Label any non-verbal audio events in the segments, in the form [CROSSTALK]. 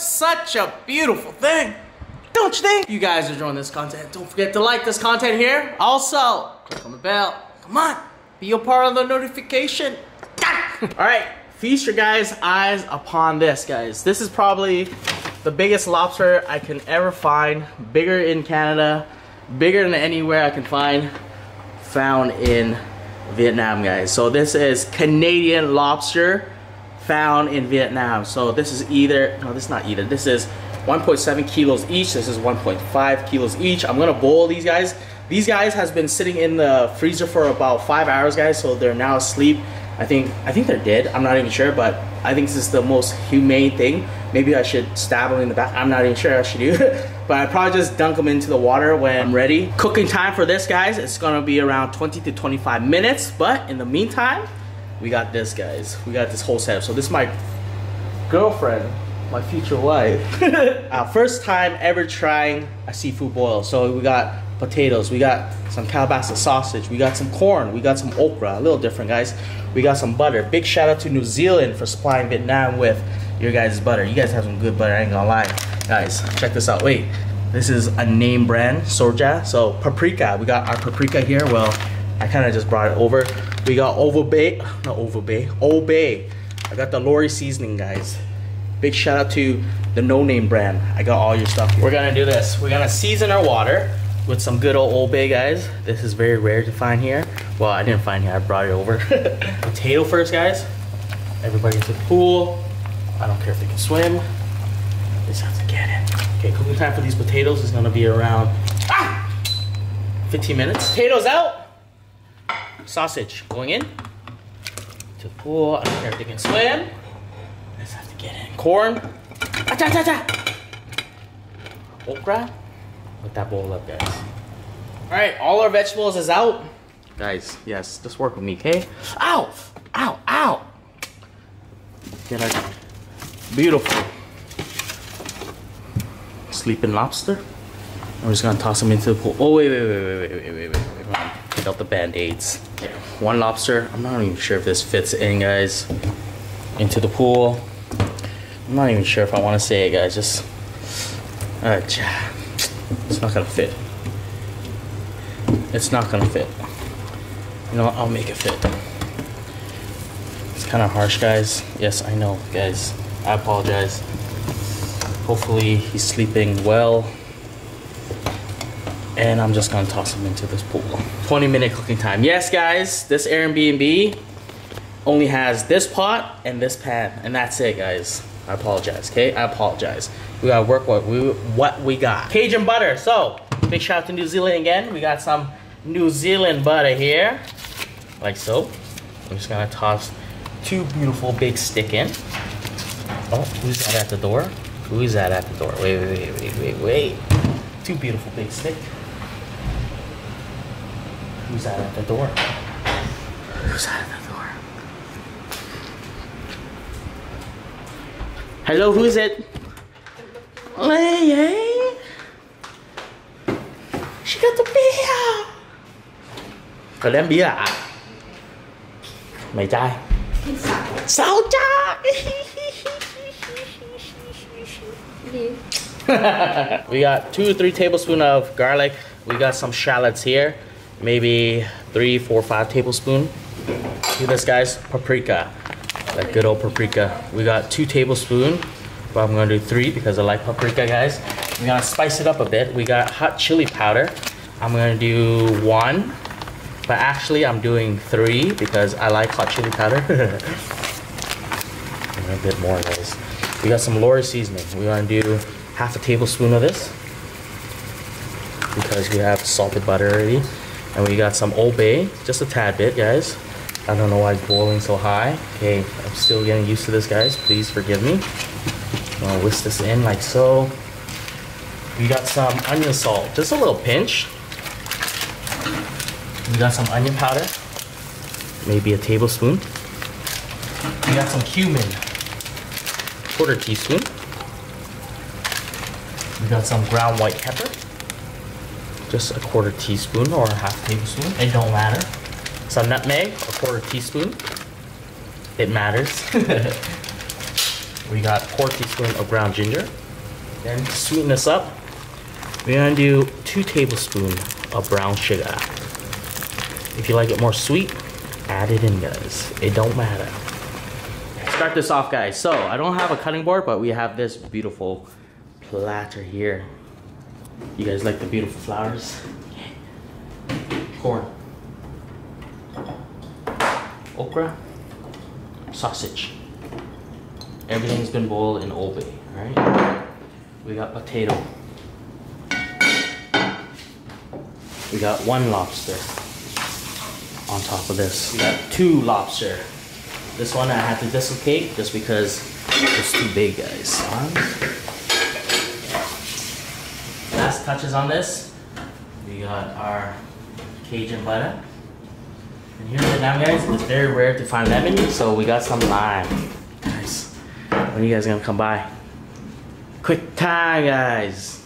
such a beautiful thing. Don't you think? You guys are enjoying this content. Don't forget to like this content here. Also, click on the bell. Come on, be a part of the notification. [LAUGHS] All right, feast your guys' eyes upon this, guys. This is probably the biggest lobster I can ever find. Bigger in Canada, bigger than anywhere I can find. Found in Vietnam, guys. So this is Canadian lobster found in Vietnam. So this is either, no, this is not either. This is 1.7 kilos each. This is 1.5 kilos each. I'm gonna boil these guys. These guys has been sitting in the freezer for about five hours, guys. So they're now asleep. I think I think they're dead. I'm not even sure, but I think this is the most humane thing. Maybe I should stab them in the back. I'm not even sure I should do. [LAUGHS] but I probably just dunk them into the water when I'm ready. Cooking time for this, guys, it's gonna be around 20 to 25 minutes. But in the meantime, we got this, guys. We got this whole setup. So this is my girlfriend, my future wife. Our [LAUGHS] uh, first time ever trying a seafood boil. So we got potatoes, we got some kielbasa sausage, we got some corn, we got some okra, a little different guys. We got some butter. Big shout out to New Zealand for supplying Vietnam with your guys' butter. You guys have some good butter, I ain't gonna lie. Guys, check this out. Wait, this is a name brand, Soja. So paprika, we got our paprika here. Well, I kind of just brought it over. We got Oval Bay, not Oval Bay, Old Bay. I got the Lawry seasoning, guys. Big shout out to the No Name brand. I got all your stuff. Here. We're gonna do this. We're gonna season our water with some good old Old Bay, guys. This is very rare to find here. Well, I didn't find here. I brought it over. [LAUGHS] Potato first, guys. Everybody's in the pool. I don't care if they can swim. They just have to get in. Okay, cooking time for these potatoes is gonna be around ah, 15 minutes. Potatoes out. Sausage going in to the pool. I don't care if they can swim. They just have to get in. Corn. Ah, cha, cha, cha. Okra. Let that bowl up, guys. All right, all our vegetables is out. Guys, yes, just work with me, okay? Ow! Ow! Ow! Get our beautiful sleeping lobster. I'm just gonna toss them into the pool. Oh, wait, wait, wait, wait, wait, wait, wait, wait. wait. Get out the band-aids. One lobster. I'm not even sure if this fits in, guys. Into the pool. I'm not even sure if I want to say it, guys. Just, uh, it's not gonna fit. It's not gonna fit. You know what? I'll make it fit. It's kind of harsh, guys. Yes, I know, guys. I apologize. Hopefully he's sleeping well. And I'm just gonna toss them into this pool. 20 minute cooking time. Yes, guys, this Airbnb only has this pot and this pan, and that's it, guys. I apologize, okay? I apologize. We gotta work what we what we got. Cajun butter. So, big shout out to New Zealand again. We got some New Zealand butter here, like so. I'm just gonna toss two beautiful big stick in. Oh, who's that at the door? Who is that at the door? Wait, wait, wait, wait, wait, wait. Two beautiful big stick. Who's that at the door? Who's that at the door? Hello, who is it? Lei, eh? She got the beer. Có đem bia à? Mày trai. Sao trai? [LAUGHS] we got two or three tablespoons of garlic. We got some shallots here. Maybe three, four, five tablespoons. See this, guys? Paprika. That good old paprika. We got two tablespoons, but I'm gonna do three because I like paprika, guys. We're gonna spice it up a bit. We got hot chili powder. I'm gonna do one, but actually I'm doing three because I like hot chili powder. [LAUGHS] a bit more, guys. We got some Lawry seasoning. We're gonna do half a tablespoon of this because we have salted butter already. And we got some Old Bay, just a tad bit, guys. I don't know why it's boiling so high. Okay, I'm still getting used to this, guys. Please forgive me. I'll whisk this in like so. We got some onion salt, just a little pinch. We got some onion powder, maybe a tablespoon. We got some cumin, quarter teaspoon. We got some ground white pepper, just a quarter teaspoon or a half tablespoon. It don't matter. Some nutmeg, a quarter teaspoon. It matters. [LAUGHS] we got four teaspoon of ground ginger. Then to sweeten this up, we're gonna do two tablespoons of brown sugar. If you like it more sweet, add it in guys. It don't matter. Start this off guys. So I don't have a cutting board, but we have this beautiful platter here. You guys like the beautiful flowers? Corn. Okra. Sausage. Everything's been boiled in Old Bay, alright? We got potato. We got one lobster on top of this. We got two lobster. This one I had to dislocate just because it's too big, guys. Touches on this. We got our Cajun butter. And here in Vietnam, guys, it's very rare to find lemon, so we got some lime. Nice. When are you guys gonna come by? Quick time, guys.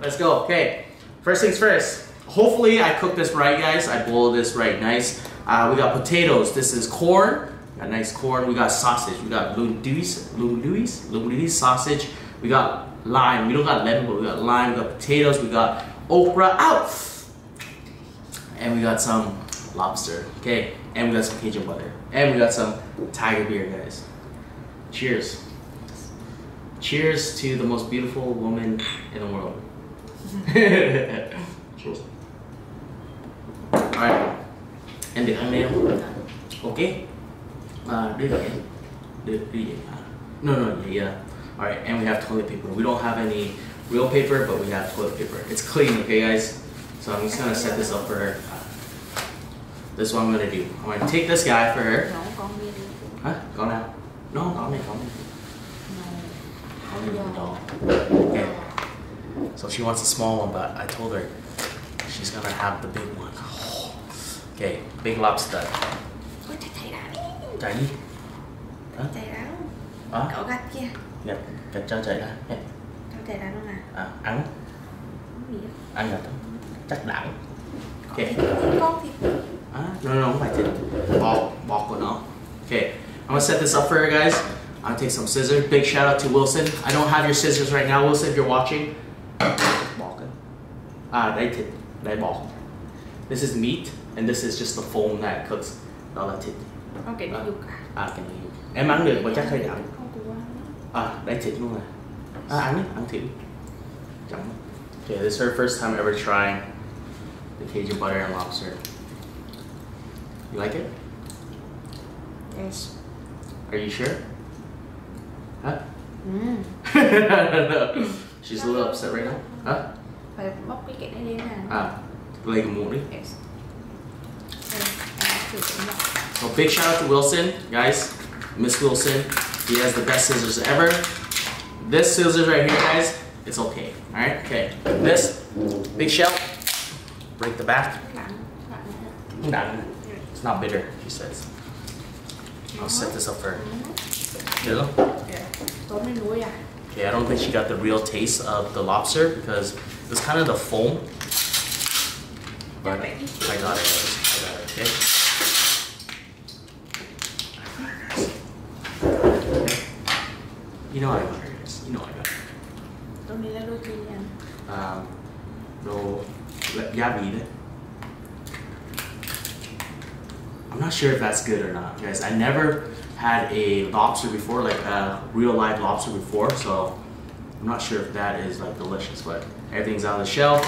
Let's go. Okay. First things first. Hopefully I cooked this right, guys. I boiled this right nice. Uh, we got potatoes. This is corn. Got nice corn. We got sausage. We got Louis, Louis, Louis sausage. We got lime. We don't got lemon, but we got lime. We got potatoes. We got okra. Out. And we got some lobster. Okay. And we got some Cajun butter. And we got some tiger beer, guys. Cheers. Cheers to the most beautiful woman in the world. [LAUGHS] Cheers. Alright. Em được ăn. Ok. Uh, đưa vậy. Đưa, đưa vậy. No, no, yeah, yeah. Alright, and we have toilet paper. We don't have any real paper, but we have toilet paper. It's clean, okay, guys? So I'm just gonna set this up for her. This is what I'm gonna do. I'm gonna take this guy for her. Con đi đi. Hả? Con nào? No, con này, con này. Con này Nấu. doll. Okay. So she wants a small one, but I told her she's gonna have the big one. [SIGHS] Okay, big lobster. Ôi thầy thầy đã. Chạy đi. Hả? Thầy đã. Hả? Cậu gạch kia. Gạch, gạch cho chạy ra. Nè. Cậu thầy đã đâu mà. À, ăn, Cái gì đó. ăn gạch. Chắc đẳng. Con Okay. thịt, con thịt. Ah, no, no, không phải thịt. Bọc, bọc của nó. Okay, I'm gonna set this up for her, guys. I'll take some scissors. Big shout out to Wilson. I don't have your scissors right now, Wilson, if you're watching. Bọc ấy. À, đây thịt. Đây bọc. This is meat, and this is just the foam that cooks. Đó là thịt. Con kể đi À. dục cả. À, cái này. Em ăn được mà chắc hơi đắng. Con cua. À, đây thịt luôn rồi. À, ăn đi, ăn thử. Chấm. Okay, this is her first time ever trying the Cajun butter and lobster. You like it? Yes. Are you sure? Huh? Ừ. Mm. [LAUGHS] She's a little upset right now. Huh? Phải bóc cái kẹo này lên nè. À, lấy cái muỗng đi. Yes. Đây, à, thử cái nhỏ. So big shout out to Wilson, guys. Miss Wilson, he has the best scissors ever. This scissors right here, guys, it's okay. All right, okay. This big shell, break the back. Không đắng. It's not bitter, she says. I'll set this up for her. Okay, I don't think she got the real taste of the lobster because it's kind of the foam. But I got it. I got it. Okay. You know I got it. guys. You know I got it. Tóm đi ra đôi chi nha. Um, đồ lệ- gia vị đấy. I'm not sure if that's good or not, guys. I never had a lobster before, like a real live lobster before, so I'm not sure if that is like delicious. But everything's out of the shell.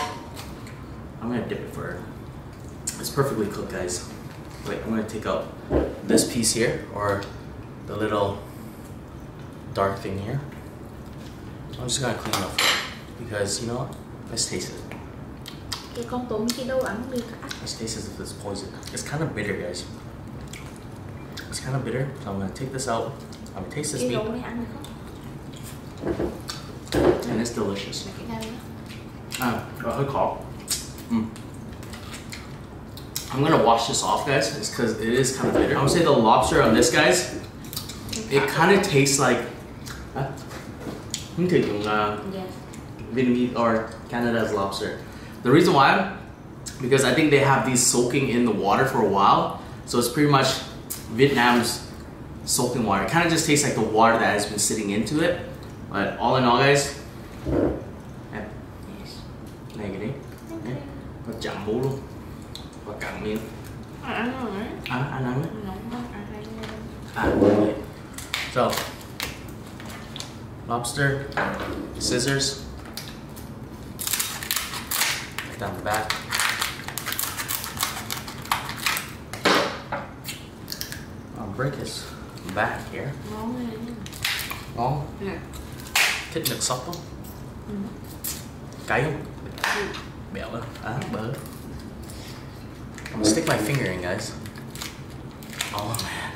I'm gonna dip it for her. It's perfectly cooked, guys. Wait, I'm gonna take out this piece here, or the little dark thing here. I'm just gonna clean it up because you know what? Let's taste it. Cái con tôm kia đâu ăn được cả. Let's taste as if it's poison. It's kind of bitter, guys. It's kind of bitter, so I'm gonna take this out. I'm gonna taste this meat, rau này ăn được không? and it's delicious. Là cái này đó. Ah, hơi khó. Mm. I'm gonna wash this off, guys, because it is kind of bitter. I would say the lobster on this, guys, it kind of tastes like. Huh? Dùng uh, Yes. Vietnamese or Canada's lobster. The reason why, because I think they have these soaking in the water for a while, so it's pretty much Vietnam's soaking water. It kind of just tastes like the water that has been sitting into it. But all in all, guys, Yes. đi, Okay. nó chậm bú luôn, và cặn miếng. À, ăn rồi đấy. À, anh ăn đấy. Nóng quá, ăn hay nghe. So, lobster, scissors, down the back. Um, I'll break his back here. Ngon này. Ngon, Nè. thích nước sốt không? Ừ. Cay. I'm gonna stick my finger in, guys. Oh man.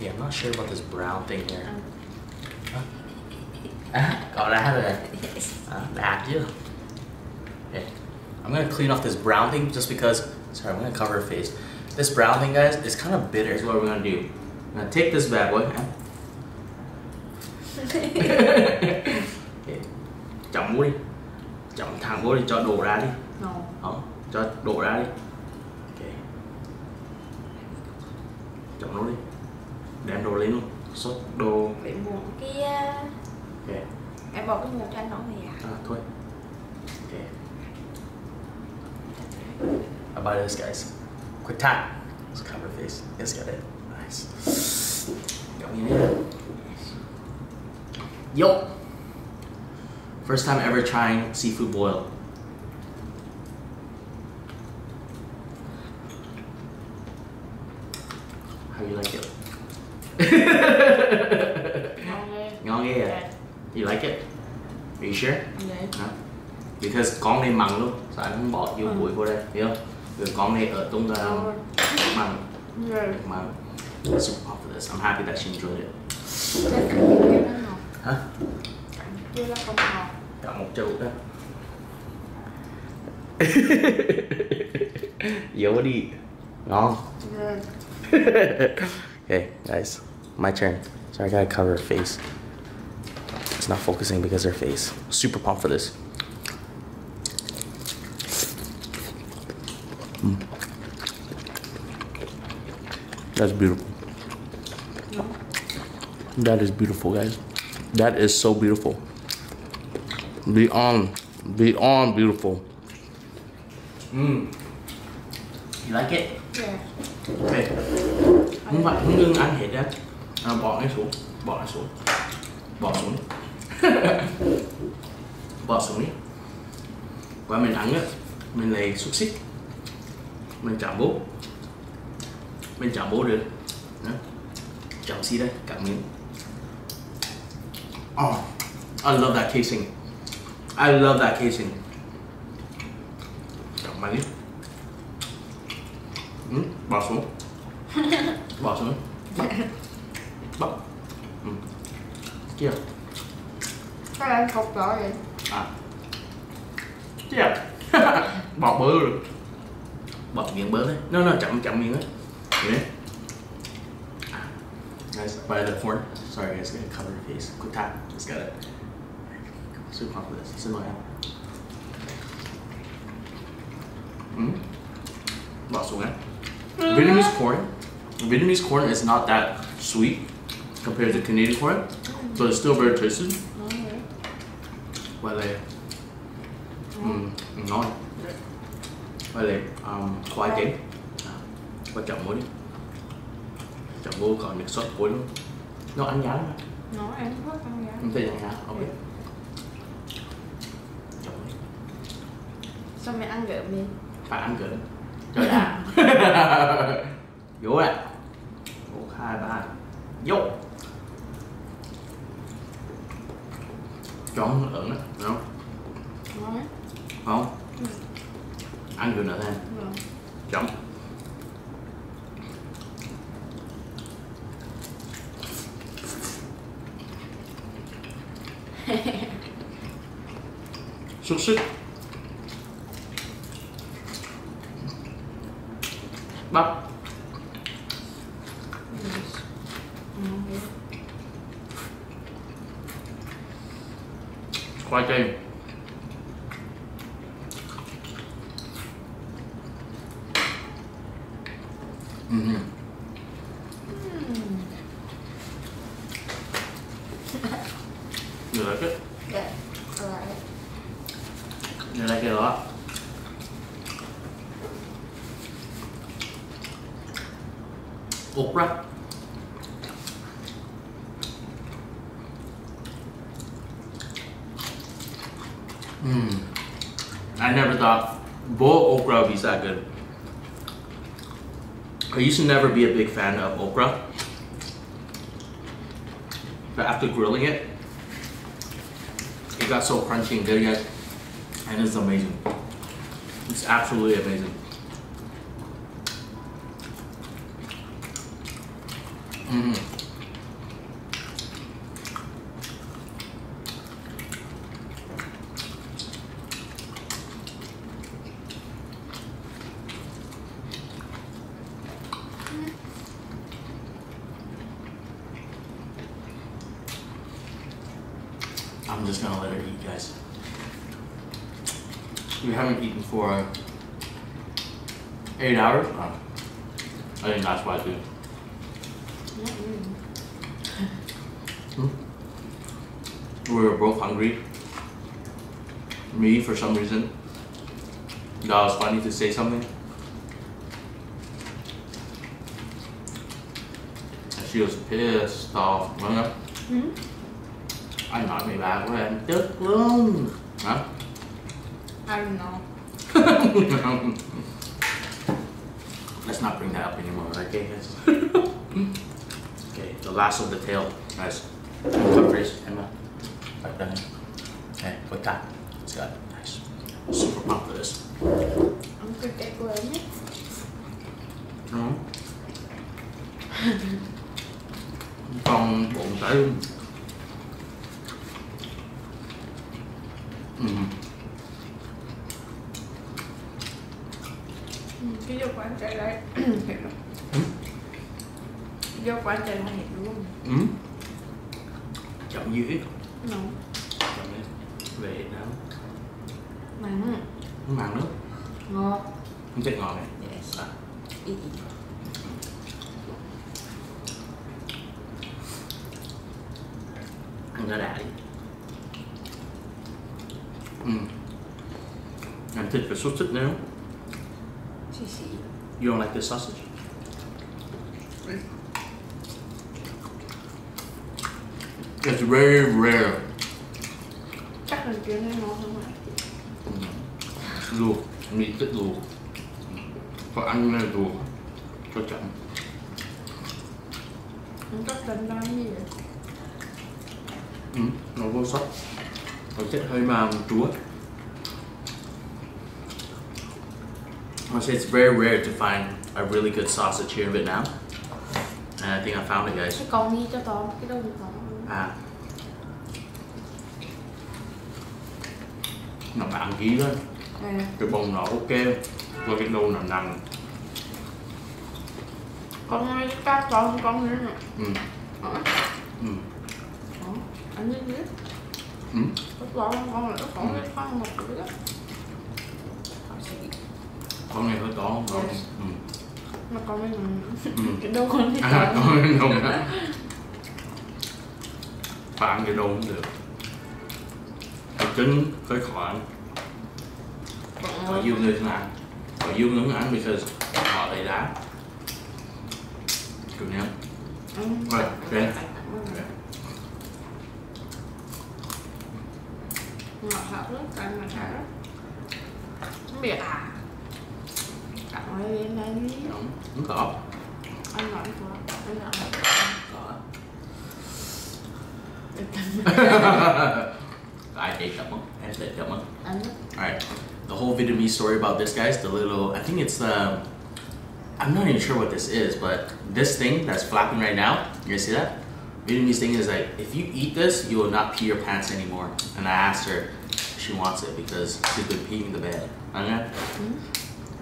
Yeah, I'm not sure about this brown thing here. Ăn. À, có lá rồi. Yes. À, đạt chứ. Okay. I'm gonna clean off this brown thing just because. Sorry, I'm gonna cover her face. This brown thing, guys, is kind of bitter. Is what we're gonna do. I'm gonna take this bad boy. [LAUGHS] okay. Chậm mũi đi. Chậm thẳng mũi đi cho đổ ra đi. Ngon. Đó, cho đổ ra đi. Ok. Chậm nó đi. Đem đồ lên luôn. Sốt đồ. Bị buồn kia. Ok. Em bỏ cái màu tranh nó về à? À, thôi. Ok. About this, guys? Quick tap. Let's cover face. Yes, got it. Nice. Got me in there. Yo. First time ever trying seafood boil. You like it? Are you sure? Dạ. Hả? Because con này mặn luôn, sao anh không bỏ vô Ừ. bụi vô đây, hiểu không? Rồi con này ở tung ra Ngon. mặn, Rồi. mặn. Super pumped for this. I'm happy that she enjoyed it. Ngọt. Hả? Cả một chậu đó. [LAUGHS] Yếu đi. Ngon. [LAUGHS] Rồi. okay, guys, my turn. So I gotta cover her face. It's not focusing because her face. Super pumped for this. Mm. That's beautiful. That is beautiful, guys. That is so beautiful. Beyond, beyond beautiful. Mm. You like it? Yeah. Ok. Không phải không ngưng ăn hết á. À, bỏ nó xuống, bỏ nó xuống. Bỏ xuống. [LAUGHS] bỏ xuống đi. Qua mình ăn á, mình lấy xúc xích. Mình chạm bố. Mình chạm bố được. Đó. Chạm xí đây, cắt miếng. Oh, I love that casing. I love that casing. Chạm mày đi. Ừ, bỏ xuống [LAUGHS] bỏ xuống bỏ ừ. kia Sao em cục rõ vậy? à. Kia bỏ bơ rồi bỏ miếng bơ đấy no no chậm chậm miếng đấy đấy guys by the corner sorry guys gonna cover your face. Quick tap just got it super pumped with this. Xin lỗi em ừ. bỏ xuống ấy Vietnamese corn, Vietnamese corn is not that sweet compared to Canadian corn, but it's still very tasty. Ngon vậy. Và là um, ngon. Và là um, khoai chín. À, Và chậm muối đi. Chậm muối còn nước sốt cuối luôn. Nó ăn giá lắm. Ngon em rất ăn giá. Không thấy ăn giá. Ok. Chậm muối. Sao mày ăn gợm đi? Phải ăn cỡ. Trời đã. [LAUGHS] Vô lại. Một, hai, ba. Vô. Cho nó ẩn đó, đúng không? Ngon ấy. Không? Ừ. Ăn vừa nữa thêm. Rồi. Chấm. Xúc xích. Bắp. Yes. Ngon vậy. Khoai tây Mhm. You like it? Yeah. Alright. You like it a lot? Okra. Mmm. I never thought boiled okra would be that good. To never be a big fan of okra. But after grilling it, it got so crunchy and good yet. And it's amazing. It's absolutely amazing. Mm. I'm just gonna let her eat, guys. We haven't eaten for eight hours. Oh. I think that's why, too. Not really. We were both hungry. Me, for some reason, That was funny to say something. And she was pissed off. Vâng ạ. Ừ. Anh nói mày bà của em tức luôn. Hả? I don't know. [LAUGHS] [LAUGHS] Let's not bring that up anymore, okay, guys? [LAUGHS] okay, the last of the tail, Nice. Cut face, Emma. Right down. Okay, put that. It's got nice. Super pumped for this. Ông cứ cái của em nhé. Đó. Còn bụng tới Quán chạy lại hiểu luôn. Ừ. Chậm dữ No. Chậm đi Về Việt Nam Mặn. Nó mặn nước Ngọt. Không chết ngọt này Yes. à. Ý. Ăn ra đã đi ừ. Ăn thịt và sốt thịt nữa. You don't like this sausage? It's very rare. Chắc là chuyện này ngon hơn mà. luộc mì thích luộc có ăn này luộc có chậm Không có tình đâu gì vậy. ừ, nó vô sốt nó thích hơi mà chúa I say it's very rare to find a really good sausage here in Vietnam and I think I found it guys Cái con đi cho to, cái đâu được. À nó bạn ký đó À, cái bông nó ok và cái đầu nó nặng con ơi, các con con nữa nè. ừ. Ờ, Ừ. ờ, anh đi đi. Ừ. Cái con con là còn cái con một cái đó. Con này hơi to không Yes. ừ. mà con mới nằm Ừ. [LAUGHS] cái đâu con đi À, con con không đó. [LAUGHS] Bạn cái đồ cũng được. Cái trứng hơi khó ăn Có nhiều người không ăn Có nhiều người không ăn because họ lấy đá. Kiểu nhá Rồi, ok. ngọt thật lắm cay mà thật lắm. Không biết à? Cặn ngoài lên đây đi Đúng, đúng có. Anh nói của anh nói Có Để tâm. [LAUGHS] I take that one. I take that one. Alright. The whole Vietnamese story about this guys, the little I think it's um I'm not even sure what this is, but this thing that's flapping right now, you guys see that? Vietnamese thing is like if you eat this, you will not pee your pants anymore. And I asked her if she wants it because she's been peeing in the bed. Okay?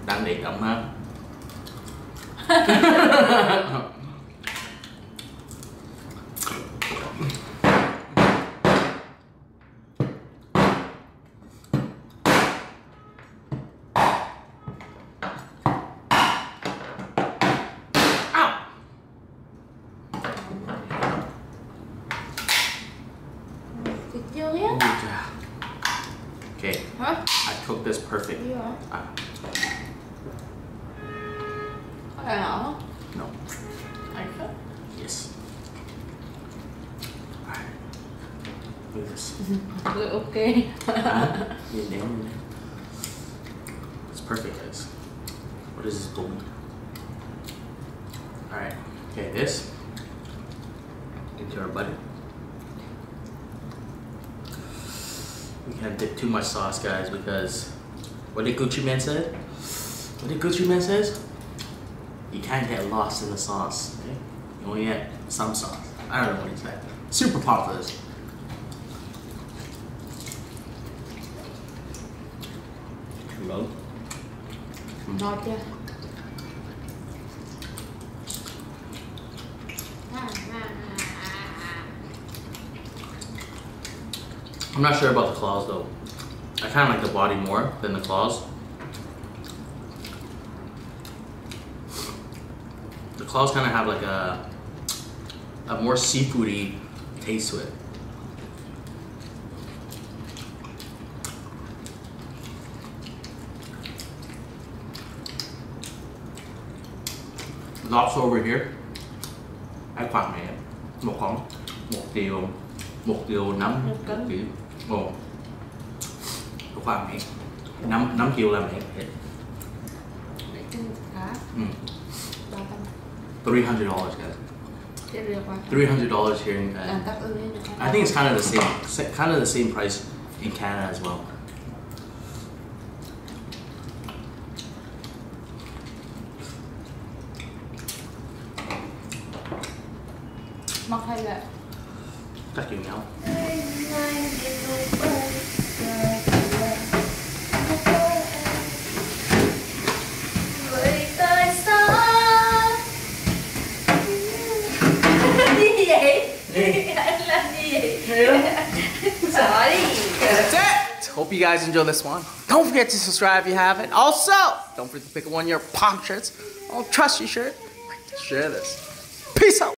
Đang để ấm ha. Ừ, ok Huh? You nailed it. It's perfect, guys. What is this gold? Alright. Okay, this. Into our butter. We can't dip too much sauce, guys, because what did Gucci Mane said? What did Gucci Mane says? You can't get lost in the sauce. Okay? You only get some sauce. I don't know what he said. Super popular. this. Hello. I'm not sure about the claws though. I kind of like the body more than the claws. The claws kind of have like a a more seafoody taste to it. Lobster over here. Hai khoản này một con một điều một điều nắm Một cân. một một khoản này năm năm triệu là mấy hết. Cá mm. ba trăm. Three hundred dollars guys. Tiếp được ba trăm three hundred dollars here in, làm uh, tắc ưng lên I think it's kind of the same kind of the same price in Canada as well mắc hay là chắc chịu nhau Người tới xa Gì vậy? Anh làm gì vậy? Sợ đi That's it. Hope you guys enjoy this one. Don't forget to subscribe if you haven't. Also, don't forget to pick one of your pop shirts. Oh, trust you shirt. Share this. Peace out.